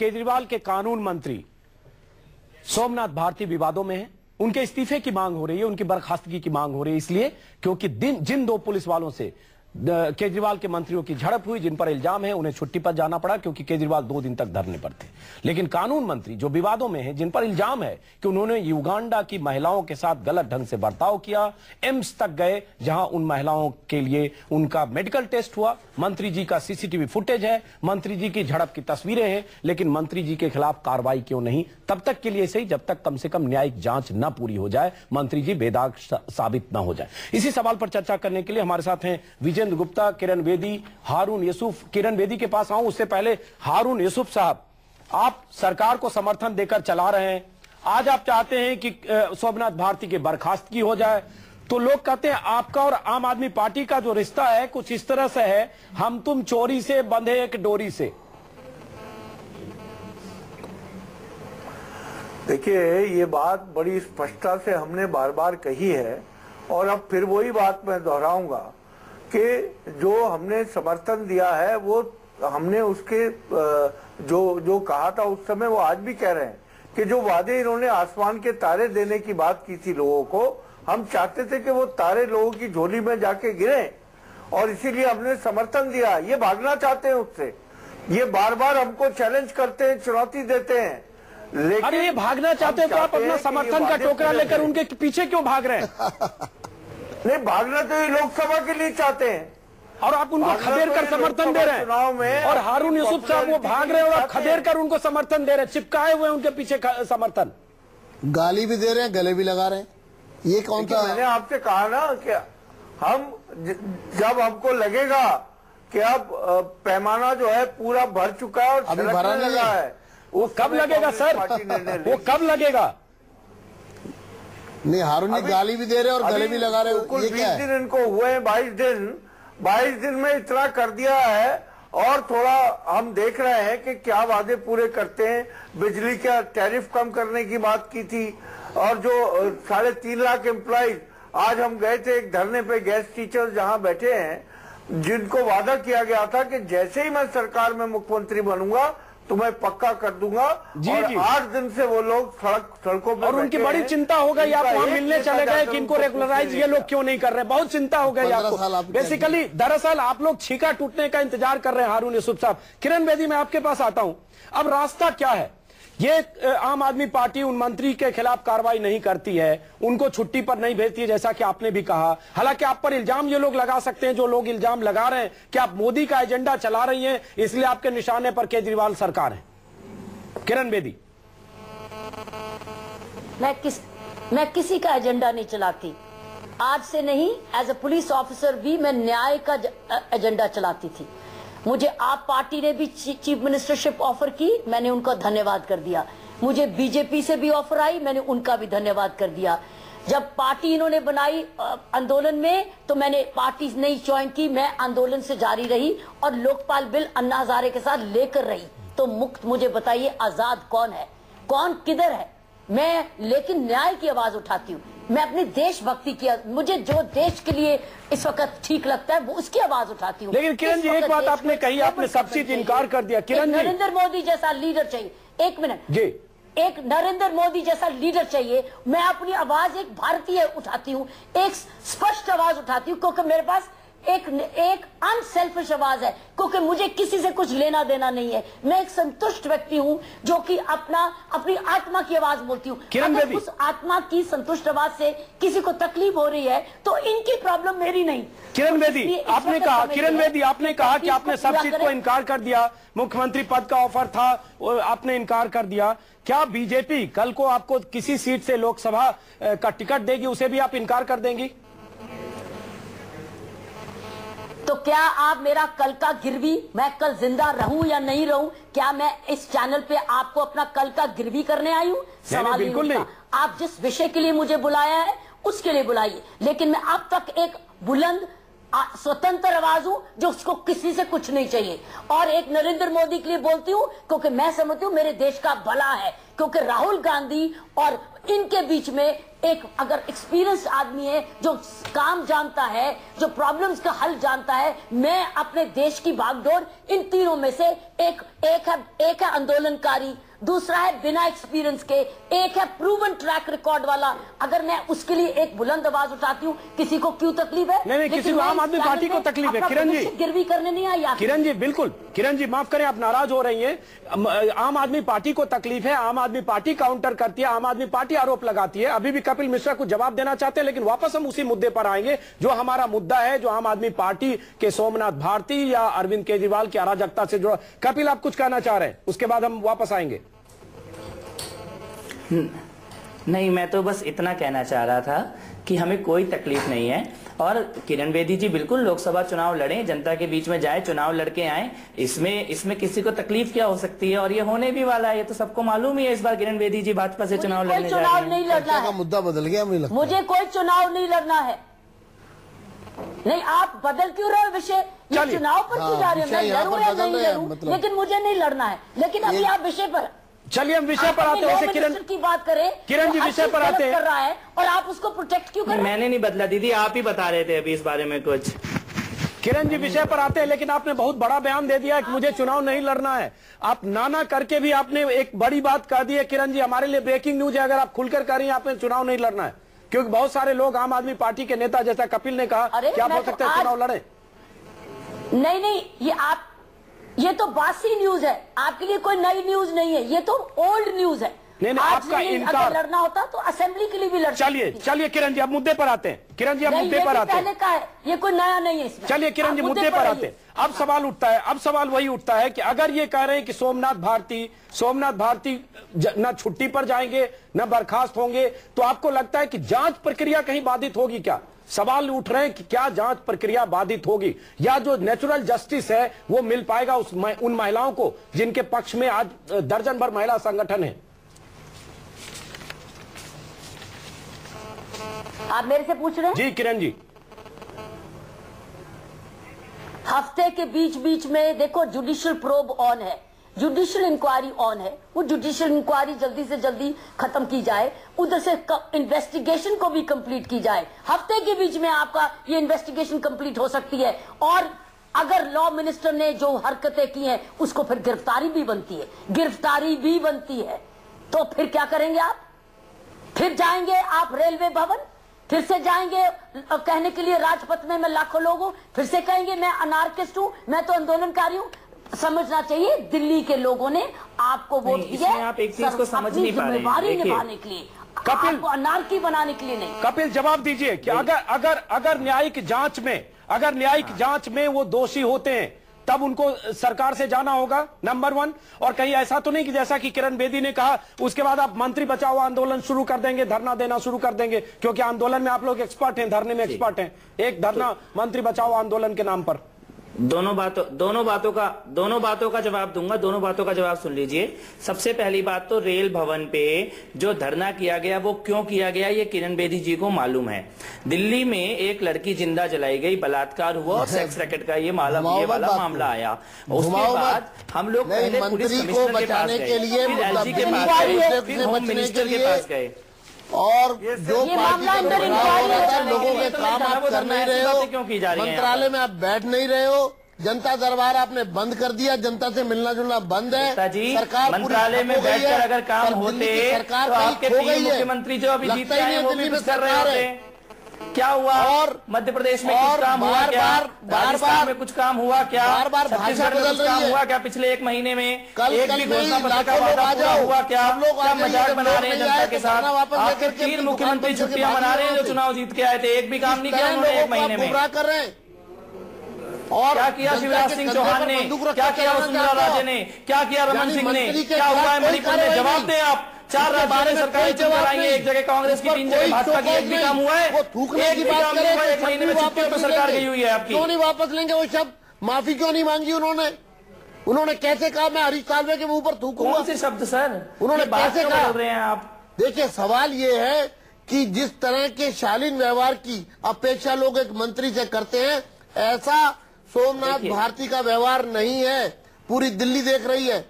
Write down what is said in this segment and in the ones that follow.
केजरीवाल के कानून मंत्री सोमनाथ भारती विवादों में हैं। उनके इस्तीफे की मांग हो रही है, उनकी बर्खास्तगी की मांग हो रही है, इसलिए क्योंकि दिन, जिन दो पुलिस वालों से केजरीवाल के मंत्रियों की झड़प हुई, जिन पर इल्ज़ाम है, उन्हें छुट्टी पर जाना पड़ा, क्योंकि केजरीवाल दो दिन तक धरने पर थे। लेकिन कानून मंत्री जो विवादों में हैं, जिन पर इल्ज़ाम है कि उन्होंने युगांडा की महिलाओं के साथ गलत ढंग से बर्ताव किया, एम्स तक गए, जहाँ उन महिलाओं के लिए उनका मेडिकल टेस्ट हुआ। मंत्री जी का सीसीटीवी फुटेज है, मंत्री जी की झड़प की तस्वीरें हैं, लेकिन मंत्री जी के खिलाफ कार्रवाई क्यों नहीं? तब तक के लिए सही, जब तक कम से कम न्यायिक जाँच न पूरी हो जाए, मंत्री जी बेदाग साबित न हो जाए। इसी सवाल पर चर्चा करने के लिए हमारे साथ हैं विजेंद्र गुप्ता किरण बेदी, हारून यूसुफ। किरण बेदी के पास आऊँ, उससे पहले हारून यूसुफ साहब। आप सरकार को समर्थन देकर चला रहे हैं। आज आप चाहते हैं कि सोमनाथ भारती की बर्खास्त की हो जाए। तो लोग कहते हैं, आपका और आम आदमी पार्टी का जो रिश्ता है, कुछ इस तरह से है, हम तुम चोरी से बंधे एक डोरी से। देखिए, ये बात बड़ी स्पष्टता से हमने बार बार कही है, और अब फिर वही बात मैं दोहराऊँगा। कि जो हमने समर्थन दिया है वो हमने उसके जो जो कहा था उस समय वो आज भी कह रहे हैं कि जो वादे इन्होंने आसमान के तारे देने की बात की थी लोगों को हम चाहते थे कि वो तारे लोगों की झोली में जाके गिरे। और इसीलिए हमने समर्थन दिया। ये भागना चाहते हैं उससे। ये बार बार हमको चैलेंज करते हैं चुनौती देते हैं। लेकिन अरे ये भागना चाहते हैं तो आप अपना समर्थन का टोकरा लेकर उनके पीछे क्यों भाग रहे हैं? नहीं भागना तो ये लोकसभा के लिए चाहते हैं। और आप उनको खदेड़ तो कर समर्थन दे रहे हैं। में और हारून यूसुफ साहब वो भाग रहे हैं और आप खदेड़ कर उनको समर्थन दे रहे हैं। चिपकाए हुए उनके पीछे समर्थन। गाली भी दे रहे हैं गले भी लगा रहे हैं। ये कौन लेकिन मैंने आपसे कहा ना कि हम जब हमको लगेगा कि अब पैमाना जो है पूरा भर चुका है और अभी भरा लगा। है। वो कब लगेगा सर? वो कब लगेगा? नहीं हारून जी गाली भी दे रहे और गले भी लगा रहे कुल ये बीस दिन इनको हुए हैं बाईस दिन। बाईस दिन में इतना कर दिया है और थोड़ा हम देख रहे हैं कि क्या वादे पूरे करते हैं। बिजली का टैरिफ कम करने की बात की थी और जो साढ़े तीन लाख एम्प्लॉज आज हम गए थे एक धरने पे गैस टीचर जहाँ बैठे हैं जिनको वादा किया गया था कि जैसे ही मैं सरकार में मुख्यमंत्री बनूँगा तो मैं पक्का कर दूँगा। जी, और जी। आठ दिन से वो लोग सड़क सड़कों पर और उनकी बड़ी चिंता हो गई आप वहाँ मिलने चले गए कि इनको रेगुलराइज ये लोग क्यों नहीं कर रहे? बहुत चिंता हो गई आपको। बेसिकली दरअसल आप लोग छीका टूटने का इंतज़ार कर रहे हैं हारून यूसुफ साहब। किरण बेदी मैं आपके पास आता हूँ। अब रास्ता क्या है? ये आम आदमी पार्टी उन मंत्री के खिलाफ कार्रवाई नहीं करती है। उनको छुट्टी पर नहीं भेजती है, जैसा कि आपने भी कहा। हालाँकि आप पर इल्ज़ाम ये लोग लगा सकते हैं, जो लोग इल्ज़ाम लगा रहे हैं कि आप मोदी का एजेंडा चला रही हैं, इसलिए आपके निशाने पर केजरीवाल सरकार है। किरण बेदी। मैं किस, मैं किसी का एजेंडा नहीं चलाती। आज से नहीं एज ए पुलिस ऑफिसर भी मैं न्याय का एजेंडा चलाती थी। मुझे आप पार्टी ने भी चीफ मिनिस्टरशिप ऑफ़र की, मैंने उनका धन्यवाद कर दिया। मुझे बीजेपी से भी ऑफ़र आई, मैंने उनका भी धन्यवाद कर दिया। जब पार्टी इन्होंने बनाई आंदोलन में तो मैंने पार्टी नहीं ज्वाइन की, मैं आंदोलन से जारी रही और लोकपाल बिल अन्ना हजारे के साथ लेकर रही। तो मुक्त मुझे बताइए, आज़ाद कौन है? कौन किधर है? मैं लेकिन न्याय की आवाज़ उठाती हूँ। मैं अपनी देशभक्ति की मुझे जो देश के लिए इस वक्त ठीक लगता है वो उसकी आवाज़ उठाती हूँ। लेकिन किरण जी, एक बात आपने कही, आपने stable सबसे इनकार कर दिया। किरण जी। नरेंद्र मोदी जैसा लीडर चाहिए। एक मिनट। जी। एक नरेंद्र मोदी जैसा लीडर चाहिए। मैं अपनी आवाज़ एक भारतीय उठाती हूँ एक स्पष्ट आवाज़ उठाती हूँ क्योंकि मेरे पास एक एक अनसेल्फिश आवाज़ है क्योंकि मुझे किसी से कुछ लेना देना नहीं है। मैं एक संतुष्ट व्यक्ति हूँ जो कि अपना अपनी आत्मा की आवाज़ बोलती हूँ। किरण अगर। उस आत्मा की संतुष्ट आवाज़ से किसी को तकलीफ़ हो रही है तो इनकी प्रॉब्लम मेरी नहीं। किरण बेदी आपने कहा किरण बेदी आपने कहा कि आपने सब चीज़ को इनकार कर दिया मुख्यमंत्री पद का ऑफ़र था आपने इनकार कर दिया। क्या बीजेपी कल को आपको किसी सीट से लोकसभा का टिकट देगी उसे भी आप इनकार कर देंगी तो क्या आप मेरा कल का गिरवी मैं कल ज़िंदा रहूँ या नहीं रहूँ? क्या मैं इस चैनल पे आपको अपना कल का गिरवी करने आई हूँ? सवाल बिल्कुल नहीं। आप जिस विषय के लिए मुझे बुलाया है उसके लिए बुलाइए। लेकिन मैं अब तक एक बुलंद स्वतंत्र आवाज़ हूँ, जो उसको किसी से कुछ नहीं चाहिए। और एक नरेंद्र मोदी के लिए बोलती हूँ, क्योंकि मैं समझती हूँ मेरे देश का भला है, क्योंकि राहुल गांधी और इनके बीच में एक अगर एक्सपीरियंस आदमी है, जो काम जानता है, जो प्रॉब्लम्स का हल जानता है, मैं अपने देश की भागदौड़ इन तीनों में से एक एक है एक है आंदोलनकारी दूसरा है बिना एक्सपीरियंस के। एक है प्रूवन ट्रैक रिकॉर्ड वाला। अगर मैं उसके लिए एक बुलंद आवाज़ उठाती हूँ किसी को क्यों तकलीफ़ है? नहीं, नहीं, किसी को आम आदमी पार्टी को तकलीफ़ है। किरण जी। गिरवी करने नहीं आई किरण जी बिल्कुल। किरण जी माफ़ करें आप नाराज़ हो रही हैं। आम आदमी पार्टी को तकलीफ़ है आम आदमी पार्टी काउंटर करती है आम आदमी पार्टी आरोप लगाती है। अभी भी कपिल मिश्रा को जवाब देना चाहते हैं लेकिन वापस हम उसी मुद्दे पर आएँगे जो हमारा मुद्दा है जो आम आदमी पार्टी के सोमनाथ भारती या अरविंद केजरीवाल की अराजकता से जुड़ा। कपिल आप कुछ कहना चाह रहे हैं? उसके बाद हम वापस आएँगे। नहीं मैं तो बस इतना कहना चाह रहा था कि हमें कोई तकलीफ़ नहीं है। और किरण बेदी जी बिल्कुल लोकसभा चुनाव लड़ें जनता के बीच में जाए चुनाव लड़के आए। इसमें इसमें किसी को तकलीफ़ क्या हो सकती है? और ये होने भी वाला है ये तो सबको मालूम ही है इस बार किरण बेदी जी भाजपा से चुनाव लड़ने जा चुनाव रही हैं। नहीं लड़ना है। मुद्दा बदल गया मुझे मुझे कोई चुनाव नहीं लड़ना है। नहीं आप बदल क्यों रहे हो विषय? ये चुनाव पर क्यों हाँ, जा रहे हैं? मैं यहाँ या नहीं रहे लड़ूं? मतलब। लेकिन मुझे नहीं लड़ना है। लेकिन अभी आप विषय पर चलिए हम विषय पर आते हैं। किरण की बात करें किरण जी, विषय पर आते हैं। कर रहा है और आप उसको प्रोटेक्ट क्यों कर रहे हैं? मैंने नहीं बदला दीदी आप ही बता रहे थे अभी इस बारे में कुछ। किरण जी विषय पर आते हैं लेकिन आपने बहुत बड़ा बयान दे दिया कि मुझे चुनाव नहीं लड़ना है। आप नाना करके भी आपने एक बड़ी बात कह दी है किरण जी हमारे लिए ब्रेकिंग न्यूज़ है अगर आप खुलकर कह रही हैं आपने चुनाव नहीं लड़ना है। क्योंकि बहुत सारे लोग आम आदमी पार्टी के नेता जैसा कपिल ने कहा अरे, कि आप हो तो सकते हैं चुनाव लड़े। नहीं नहीं ये आप ये तो बासी न्यूज़ है। आपके लिए कोई नई न्यूज़ नहीं है। ये तो ओल्ड न्यूज़ है। नहीं, नहीं, आपका इनकार- लड़ना होता तो असेंबली के लिए भी लड़ चलिए चलिए किरण जी अब मुद्दे पर आते हैं। किरण जी अब मुद्दे पर आते हैं। पहले का है। ये कोई नया नहीं है चलिए किरण जी मुद्दे पर आते हैं। अब सवाल उठता है अब सवाल वही उठता है कि अगर ये कह रहे हैं कि सोमनाथ भारती सोमनाथ भारती न छुट्टी पर जाएँगे न बर्खास्त होंगे तो आपको लगता है कि जाँच प्रक्रिया कहीं बाधित होगी क्या? सवाल उठ रहे हैं कि क्या जाँच प्रक्रिया बाधित होगी या जो नेचुरल जस्टिस है वो मिल पाएगा उस उन महिलाओं को जिनके पक्ष में आज दर्जन भर महिला संगठन है? आप मेरे से पूछ रहे हैं? जी किरण जी। हफ़्ते के बीच बीच में देखो जुडिशियल प्रोब ऑन है। जुडिशियल इंक्वायरी ऑन है। वो जुडिशियल इंक्वायरी जल्दी से जल्दी खत्म की जाए। उधर से इन्वेस्टिगेशन को भी कंप्लीट की जाए। हफ़्ते के बीच में आपका ये इन्वेस्टिगेशन कंप्लीट हो सकती है। और अगर लॉ मिनिस्टर ने जो हरकतें की हैं, उसको फिर गिरफ्तारी भी बनती है। गिरफ्तारी भी बनती है। तो फिर क्या करेंगे आप? फिर जाएँगे आप रेलवे भवन? फिर से जाएँगे कहने के लिए राजपथ में मैं लाखों लोग? फिर से कहेंगे मैं अनार्किस्ट हूँ, मैं तो आंदोलनकारी हूँ। समझना चाहिए दिल्ली के लोगों ने आपको वोट दिया आप एक चीज़ को समझ नहीं पा रहे हैं। जिम्मेवारी निभाने के लिए। कपिल- आपको अनारकी बनाने के लिए नहीं। कपिल जवाब दीजिए कि अगर अगर अगर न्यायिक जाँच में अगर न्यायिक जाँच में वो दोषी होते हैं तब उनको सरकार से जाना होगा नंबर वन और कहीं ऐसा तो नहीं कि जैसा कि किरण बेदी ने कहा उसके बाद आप मंत्री बचाओ आंदोलन शुरू कर देंगे धरना देना शुरू कर देंगे क्योंकि आंदोलन में आप लोग एक्सपर्ट हैं धरने में एक्सपर्ट हैं। एक धरना मंत्री बचाओ आंदोलन के नाम पर। दोनों बातों दोनों बातों का दोनों बातों का जवाब दूँगा दोनों बातों का जवाब सुन लीजिए। सबसे पहली बात तो रेल भवन पे जो धरना किया गया वो क्यों किया गया ये किरण बेदी जी को मालूम है। दिल्ली में एक लड़की ज़िंदा जलाई गई बलात्कार हुआ और सेक्स रैकेट का ये माला ये वाला मामला आया। उसके बाद हम लोग पहले पुलिस कमिश्नर के पास गए फिर एलजी के पास गए फिर होम मिनिस्टर के पास गए। और जो पार्टी का हो रहा था लोगों के तो काम आप कर नहीं रहे हो। क्यों की जा रही मंत्रालय में आप बैठ नहीं रहे हो। जनता दरबार आपने बंद कर दिया जनता से मिलना जुलना बंद है। सरकार मंत्रालय में बैठकर अगर काम होते सरकार तो आपके गई। मुख्यमंत्री जो अभी जीता है वो भी कर रहे है। क्या हुआ? और- मध्य प्रदेश में और कुछ काम हुआ बार- क्या? बार- बार- में कुछ काम हुआ क्या? बार- बार भाषा छत्तीसगढ़ में बदल रही काम हुआ क्या पिछले एक महीने में? कल- एक भी घोषणा पत्र का वादा पूरा हुआ क्या? लोग मज़ाक बना रहे हैं जनता के तो साथ? आपके तीन मुख्यमंत्री छुट्टियाँ मना रहे हैं जो चुनाव जीत के आए थे एक भी काम नहीं किया उन्होंने एक महीने में। कर रहे हैं। और क्या किया शिवराज सिंह चौहान ने? क्या किया वसुंधरा राजे ने? क्या किया रमन सिंह ने? क्या हुआ है? मणिपुर में जवाब दें आप। चार उसके राज्यों बारे में में सरकारें जवाब नहीं। एक जगह कांग्रेस की तीन जगह भाजपा की एक भी काम हुआ है। वो थूकने एक की भी बात काम हुआ तो एक महीने में छुट्टी छुट्टियों तो सरकार गई हुई है आपकी। क्यों नहीं वापस लेंगे वो शब्द? माफ़ी क्यों नहीं मांगी उन्होंने? उन्होंने कैसे कहा मैं हरीश सालवे के मुँह पर थूकूँगा? कौन से शब्द सर? उन्होंने कैसे कहा? रहे हैं आप? देखिए सवाल ये है कि जिस तरह के शालीन व्यवहार की अपेक्षा लोग एक मंत्री से करते हैं ऐसा सोमनाथ भारती का व्यवहार नहीं है। पूरी दिल्ली देख रही है।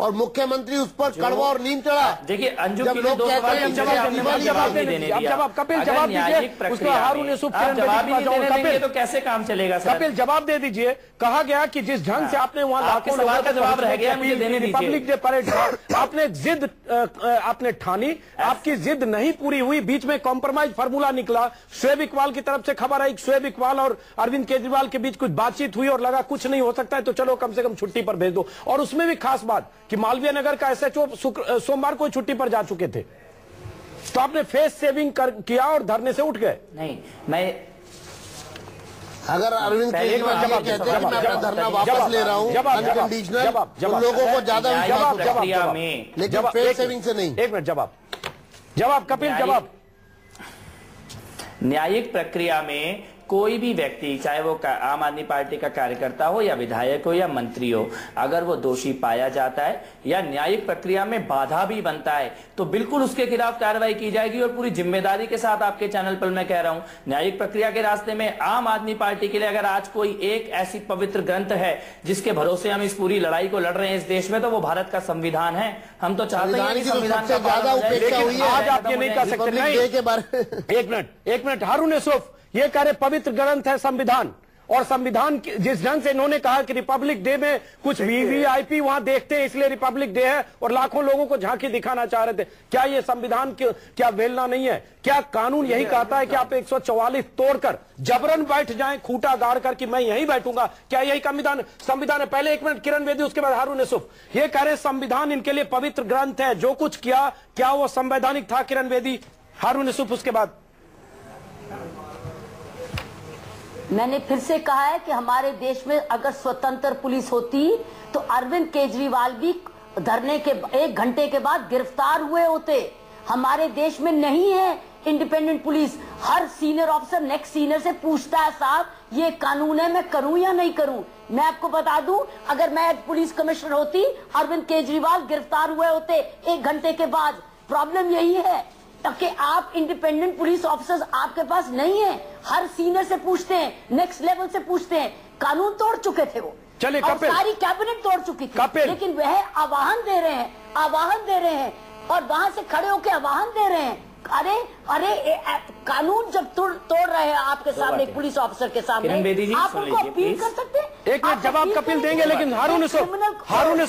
और मुख्यमंत्री उस पर कड़वा और नीम चढ़ा। देखिए अंजू जब लोग कहते हैं जवाब कपिल, जवाब दीजिए। ही। तो कैसे काम चलेगा कपिल जवाब दे दीजिए। कहा गया कि जिस ढंग से आपने वहाँ लाखों सवाल का जवाब रह गया, मुझे देने दीजिए। रिपब्लिक डे परेड आपने जिद आपने ठानी। आपकी जिद नहीं पूरी हुई। बीच में कॉम्प्रोमाइज फार्मूला निकला। शोएब इकबाल की तरफ़ से खबर आई शोएब इकबाल और अरविंद केजरीवाल के बीच कुछ बातचीत हुई और लगा कुछ नहीं हो सकता है तो चलो कम से कम छुट्टी पर भेज दो। और उसमें भी खास बात कि मालवीय नगर का एसएचओ सोमवार को छुट्टी पर जा चुके थे। तो आपने फेस सेविंग कर, किया और धरने से उठ गए? नहीं मैं अगर अरविंद केजरीवाल कहते हैं मैं अपना धरना वापस ले रहा हूँ जवाब- जवाब- अनकंडीशनल तो लोगों को ज़्यादा जवाब- में। लेकिन फेस सेविंग से नहीं। एक मिनट जवाब। जवाब कपिल जवाब। न्यायिक प्रक्रिया में कोई भी व्यक्ति चाहे वो आम आदमी पार्टी का कार्यकर्ता हो या विधायक हो या मंत्री हो अगर वो दोषी पाया जाता है या न्यायिक प्रक्रिया में बाधा भी बनता है तो बिल्कुल उसके खिलाफ कार्रवाई की जाएगी और पूरी ज़िम्मेदारी के साथ आपके चैनल पर मैं कह रहा हूँ। न्यायिक प्रक्रिया के रास्ते में आम आदमी पार्टी के लिए अगर आज कोई एक ऐसी पवित्र ग्रंथ है जिसके भरोसे हम इस पूरी लड़ाई को लड़ रहे हैं इस देश में तो वो भारत का संविधान है। हम तो चाहते हैं संविधान की ज़्यादा। आज आप ये नहीं कर सकते। एक मिनट एक मिनट हारून यूसुफ ये कह रहे पवित्र ग्रंथ है संविधान। और संविधान जिस ढंग से इन्होंने कहा कि रिपब्लिक डे में कुछ वीवीआईपी वहाँ देखते हैं इसलिए रिपब्लिक डे है और लाखों लोगों को झांकी दिखाना चाह रहे थे। क्या ये संविधान क्या वेलना नहीं है? क्या कानून यही कहता है कि आप 144 तोड़कर जबरन बैठ जाएँ खूटा गाड़ कर कि मैं यही बैठूँगा। क्या यही संविधान संविधान है? पहले एक मिनट किरण बेदी उसके बाद हारून यूसुफ। ये कह रहे संविधान इनके लिए पवित्र ग्रंथ है। जो कुछ किया क्या वो संवैधानिक था किरण बेदी? हारून यूसुफ उसके बाद। मैंने फिर से कहा है कि हमारे देश में अगर स्वतंत्र पुलिस होती तो अरविंद केजरीवाल भी धरने के, एक घंटे के बाद गिरफ़्तार हुए होते। हमारे देश में नहीं है इंडिपेंडेंट पुलिस। हर सीनियर ऑफिसर नेक्स्ट सीनियर से पूछता है, साहब, ये कानून है, मैं करूँ या नहीं करूँ? मैं आपको बता दूँ, अगर मैं पुलिस कमिश्नर होती, अरविंद केजरीवाल गिरफ़्तार हुए होते एक घंटे के बाद। प्रॉब्लम यही है कि आप इंडिपेंडेंट पुलिस ऑफिसर्स आपके पास नहीं है। हर सीनियर से पूछते हैं नेक्स्ट लेवल से पूछते हैं। कानून तोड़ चुके थे वो। चलिए, और कपिल। सारी कैबिनेट तोड़ चुकी थी। कपिल। लेकिन वह आवाहन दे रहे हैं आवाहन दे रहे हैं। और वहाँ से खड़े होकर आवाहन दे रहे हैं। अरे अरे ए, ए, कानून जब तोड़ तोड़ रहे हैं आपके सामने पुलिस ऑफिसर के सामने। आप उनको अपील कर सकते हैं। एक मिनट जवाब कपिल देंगे लेकिन हारून हारून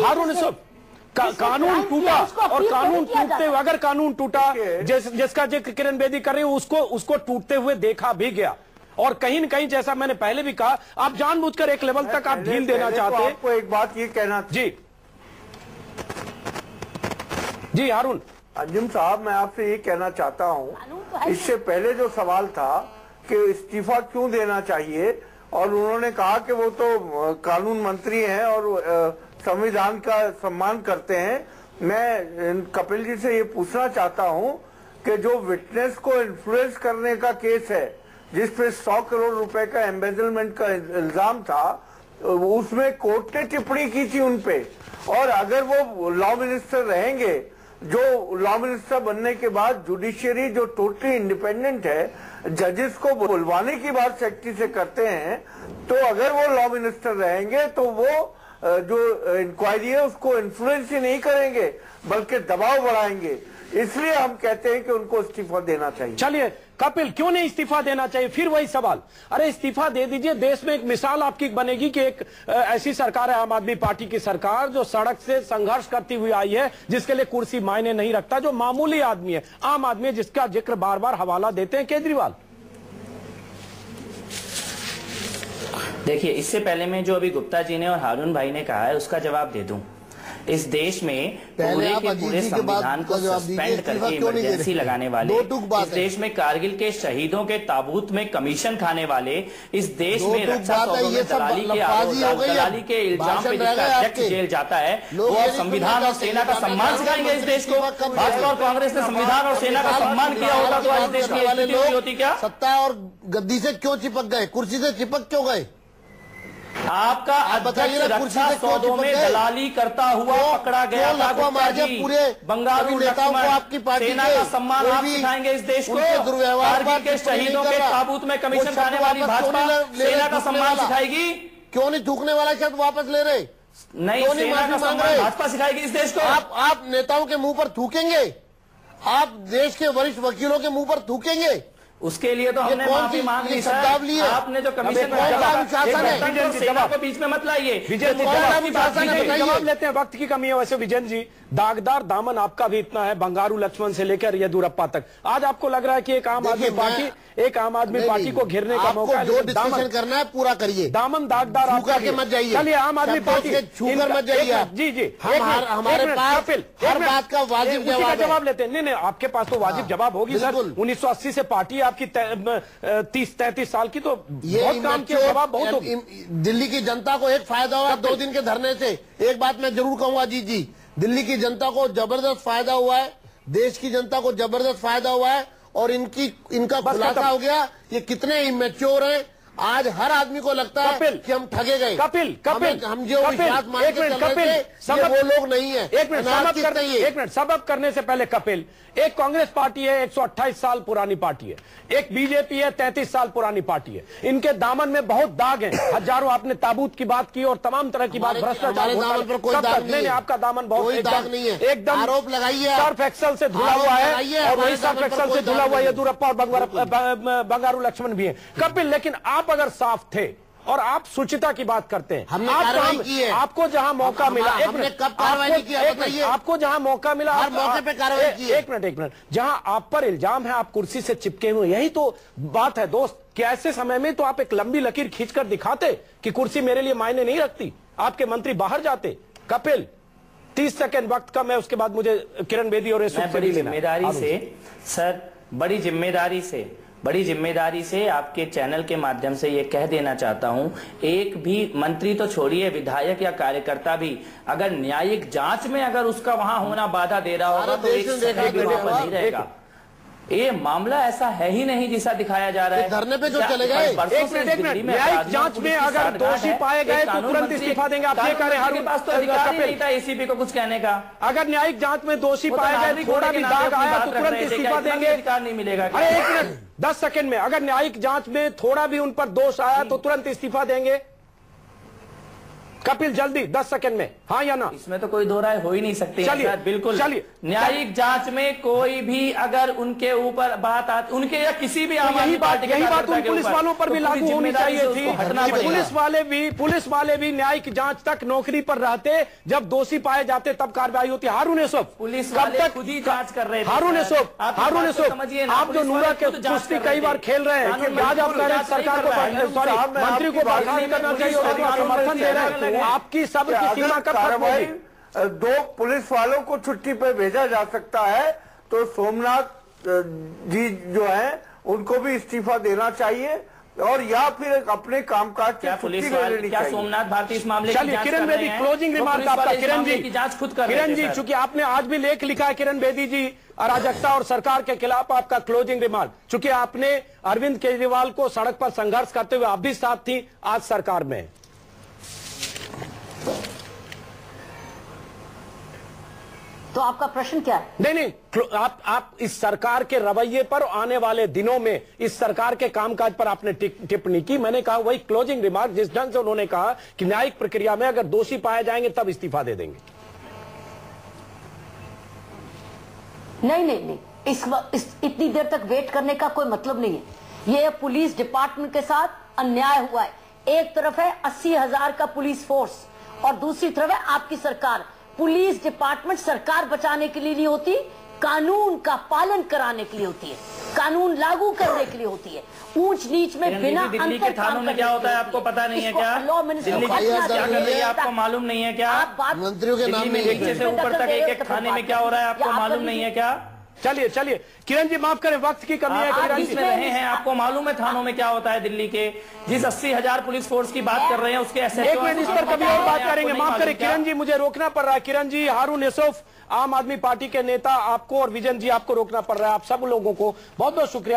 हारून यूसुफ का, कानून टूटा और कानून टूटते हुए अगर कानून टूटा जिस, जिसका ज़िक्र किरण बेदी कर रही है उसको उसको टूटते हुए देखा भी गया। और कहीं न कहीं जैसा मैंने पहले भी कहा आप जानबूझकर एक लेवल तक आप ढील देना तो चाहते हैं। आपको एक बात ये कहना जी। जी हारून। अंजुम साहब मैं आपसे ये कहना चाहता तो हूँ इससे पहले जो सवाल था कि इस्तीफा क्यों देना चाहिए और उन्होंने कहा कि वो तो कानून मंत्री हैं और संविधान का सम्मान करते हैं मैं कपिल जी से ये पूछना चाहता हूँ कि जो विटनेस को इन्फ्लुएंस करने का केस है जिस पे 100 करोड़ रुपए का एम्बेजलमेंट का इल्ज़ाम था उसमें कोर्ट ने टिप्पणी की थी उनपे और अगर वो लॉ मिनिस्टर रहेंगे जो लॉ मिनिस्टर बनने के बाद जुडिशियरी जो टोटली इंडिपेंडेंट है जजेस को बुलवाने की बात सेक्रेटरी से करते हैं तो अगर वो लॉ मिनिस्टर रहेंगे तो वो अ, जो इंक्वायरी है, उसको इन्फ्लुएंस ही नहीं करेंगे, बल्कि दबाव बढ़ाएँगे। इसलिए हम कहते हैं कि उनको इस्तीफा देना चाहिए। चलिए, कपिल, क्यों नहीं इस्तीफा देना चाहिए? फिर वही सवाल। अरे, इस्तीफा दे दीजिए, देश में एक मिसाल आपकी बनेगी कि एक ऐसी सरकार है, आम आदमी पार्टी की सरकार, जो सड़क से संघर्ष करती हुई आई है, जिसके लिए कुर्सी मायने नहीं रखता, जो मामूली आदमी है। आम आदमी है जिसका ज़िक्र बार बार हवाला देते हैं केजरीवाल। देखिए इससे पहले मैं जो अभी गुप्ता जी ने और हारून भाई ने कहा है उसका जवाब दे दूँ। इस देश में पूरे के पूरे संविधान को सस्पेंड करके इमरजेंसी लगाने वाले इस देश में कारगिल के शहीदों के ताबूत में कमीशन खाने वाले इस देश में रक्षा में दलाली के आरोप दलाली के इल्ज़ाम पे जिसका अध्यक्ष जेल जाता है वो संविधान और सेना का सम्मान सिखाएँगे इस देश को। भाजपा और कांग्रेस ने संविधान और सेना का सम्मान किया होता तो आज देश की होती क्या? सत्ता और गद्दी से क्यों चिपक गए? कुर्सी से चिपक क्यों गए? आपका बताइए कुर्सी सौदों में दलाली करता हुआ पकड़ा गया था गुप्ता जी। पूरे सभी नेताओं को आपकी पार्टी सेना का सम्मान आप भी सिखाएँगे इस देश को? दुर्व्यवहार के शहीदों के ताबूत में कमीशन खाने वाली भाजपा सेना का सम्मान? सिखाएगी? क्यों नहीं थूकने वाला शब्द वापस ले रहे? नहीं क्यों नहीं सेना का सम्मान भाजपा सिखाएगी इस देश को? आप आप नेताओं के मुँह पर थूकेंगे? आप देश के वरिष्ठ वकीलों के मुँह पर थूकेंगे? उसके लिए तो हमने माफ़ी मांग ली शब्दावली आपने जो कमीशन सा विजय सेना। को बीच में मत लाइए। विजय जी जवाब- सी लेते हैं वक्त की कमी है। वैसे विजयन जी दागदार दामन आपका भी इतना है बंगारू लक्ष्मण से लेकर येदुरप्पा तक। आज आपको लग रहा है कि एक आम आदमी पार्टी एक आम आदमी पार्टी को घेरने का मौका जो दामन करना है पूरा करिए। दामन दागदार आपका मत जाइए। चलिए आम आदमी पार्टी से छू कर इनका- मत जाइए जी जी। हमारे पास हर बात का वाजिब जवाब लेते हैं। नहीं नहीं आपके पास तो वाजिब हाँ, जवाब होगी सर। बिल्कुल। 1980 से पार्टी आपकी तीस तैतीस साल की तो ये बहुत काम किया जवाब बहुत हो इम- दिल्ली की जनता को एक फ़ायदा हुआ दो दिन के धरने से। एक बात मैं ज़रूर कहूँगा जी जी। दिल्ली की जनता को ज़बरदस्त फ़ायदा हुआ है। देश की जनता को ज़बरदस्त फ़ायदा हुआ है। और इनकी इनका खुलासा हो गया। ये कितने इमेच्योर हैं। आज हर आदमी को लगता है कपिल, कि हम ठगे गए। कपिल कपिल हम जो कपिल, एक मिनट कपिल थे, सबक- वो लोग नहीं है। एक मिनट सबक करने एक मिनट सबक करने से पहले कपिल एक कांग्रेस पार्टी है 128 साल पुरानी पार्टी है एक बीजेपी है 33 साल पुरानी पार्टी है। इनके दामन में बहुत दाग हैं। हज़ारों आपने ताबूत की बात की और तमाम तरह की बात भ्रष्टाचार दामन पर कोई दाग नहीं नहीं है। आपका दामन बहुत दाग नहीं है। एकदम आरोप लगाइए। सर्फ एक्सल से धुला हुआ है और वही सर्फ एक्सल से धुला हुआ। येदुरप्पा और बंगारू लक्ष्मण भी है। कपिल लेकिन आप अगर साफ़ थे और आप सुचिता की बात करते हैं हमने आप कार्रवाई काम- की है। आपको जहाँ मौका हम- मिला एक हमने मिनट, कब कार्रवाई आपको- की है, एक मिनट, बताइए। आपको जहाँ मौका मिला हर आप- मौके पे कार्रवाई ए- की एक मिनट एक मिनट जहाँ आप पर इल्ज़ाम है आप कुर्सी से चिपके हुए यही तो बात है दोस्त कि ऐसे समय में तो आप एक लंबी लकीर खींचकर दिखाते कि कुर्सी मेरे लिए मायने नहीं रखती आपके मंत्री बाहर जाते कपिल तीस सेकेंड वक्त का मैं उसके बाद मुझे किरण बेदी और बड़ी। ज़िम्मेदारी से सर बड़ी ज़िम्मेदारी से बड़ी ज़िम्मेदारी से आपके चैनल के माध्यम से ये कह देना चाहता हूँ एक भी मंत्री तो छोड़िए विधायक या कार्यकर्ता भी। अगर न्यायिक जाँच में अगर उसका वहाँ होना बाधा दे रहा होगा तो एक भी पर नहीं रहेगा। ये मामला ऐसा है ही नहीं जिसा दिखाया जा रहा है। धरने पे जो चले गए? एक मिनट, एक मिनट। में न्यायिक जाँच में अगर दोषी पाए गए तो तुरंत इस्तीफा देंगे। आप ये कह रहे हैं, पास तो अधिकार नहीं था एसीपी को कुछ कहने का। अगर न्यायिक जाँच में दोषी तो पाए गए थोड़ा भी दाग आया तो तुरंत इस्तीफा देंगे। अधिकार नहीं मिलेगा। अरे एक मिनट दस सेकंड में अगर न्यायिक जाँच में थोड़ा भी उन पर दोष आया तो तुरंत इस्तीफा देंगे। कपिल जल्दी दस सेकंड में हाँ या ना इसमें तो कोई दो राय हो ही नहीं सकती चलिए, बिल्कुल चलिए। न्यायिक जाँच में कोई भी अगर उनके ऊपर बात आती उनके या किसी भी तो यही बात यही बात उन पुलिस वालों पर तो भी लागू होनी चाहिए थी। पुलिस वाले भी पुलिस वाले भी न्यायिक जाँच तक नौकरी पर रहते जब दोषी पाए जाते तब कार्रवाई होती हारून यूसुफ पुलिस वाले तक खुद ही जाँच कर रहे हारून। यूसुफ हारून यूसुफ समझिए आप जो नूरा के कुश्ती कई बार खेल रहे हैं आज आप कह रहे हैं सरकार को। सॉरी मंत्री को समर्थन दे रहे है। आपकी सब की सीमा कब कार्रवाई दो पुलिस वालों को छुट्टी पे भेजा जा सकता है तो सोमनाथ जी जो है उनको भी इस्तीफा देना चाहिए और या फिर अपने कामकाज क्या पुलिस क्या सोमनाथ भारती इस मामले की जाँच किरण बेदी क्लोजिंग रिमार्क आपका किरण जी। की जाँच खुद कर रहे किरण जी। चूँकि आपने आज भी लेख लिखा है किरण बेदी जी अराजकता और सरकार के खिलाफ आपका क्लोजिंग रिमार्क चूँकि आपने अरविंद केजरीवाल को सड़क पर संघर्ष करते हुए आप भी साथ थी आज सरकार में। तो आपका प्रश्न क्या है? नहीं नहीं आप आप इस सरकार के रवैये पर आने वाले दिनों में इस सरकार के कामकाज पर आपने टिप्पणी की। मैंने कहा वही क्लोजिंग रिमार्क जिस ढंग से उन्होंने कहा कि न्यायिक प्रक्रिया में अगर दोषी पाए जाएँगे तब इस्तीफा दे देंगे। नहीं नहीं नहीं इस, इस इतनी देर तक वेट करने का कोई मतलब नहीं है। ये पुलिस डिपार्टमेंट के साथ अन्याय हुआ है। एक तरफ़ है अस्सी हज़ार का पुलिस फोर्स और दूसरी तरफ़ है आपकी सरकार। पुलिस डिपार्टमेंट सरकार बचाने के लिए नहीं होती कानून का पालन कराने के लिए होती है। कानून लागू करने के लिए होती है। ऊंच नीच में बिना दिल्ली के थानों में क्या होता है आपको पता नहीं है क्या? लॉ मिनिस्टर क्या कर रही है। आपको मालूम नहीं है क्या? मंत्रियों के नाम में ऊपर तक एक एक थाने में क्या हो रहा है आपको मालूम नहीं है क्या? चलिए चलिए। किरण जी माफ़ करें वक्त की कमी आ, है आप बीच में रहे हैं? आपको मालूम है थानों में क्या होता है दिल्ली के? जिस अस्सी हज़ार पुलिस फोर्स की बात कर रहे हैं उसके ऐसे एक मिनट इस पर कभी और बात करेंगे। माफ़ करें किरण जी मुझे रोकना पड़ रहा है। किरण जी हारून यूसुफ आम आदमी पार्टी के नेता आपको और विजन जी आपको रोकना पड़ रहा है आप सब लोगों को बहुत बहुत शुक्रिया।